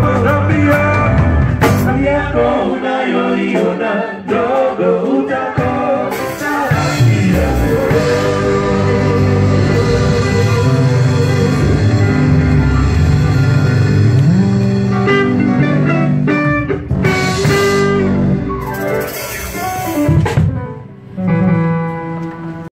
fotografía, saliendo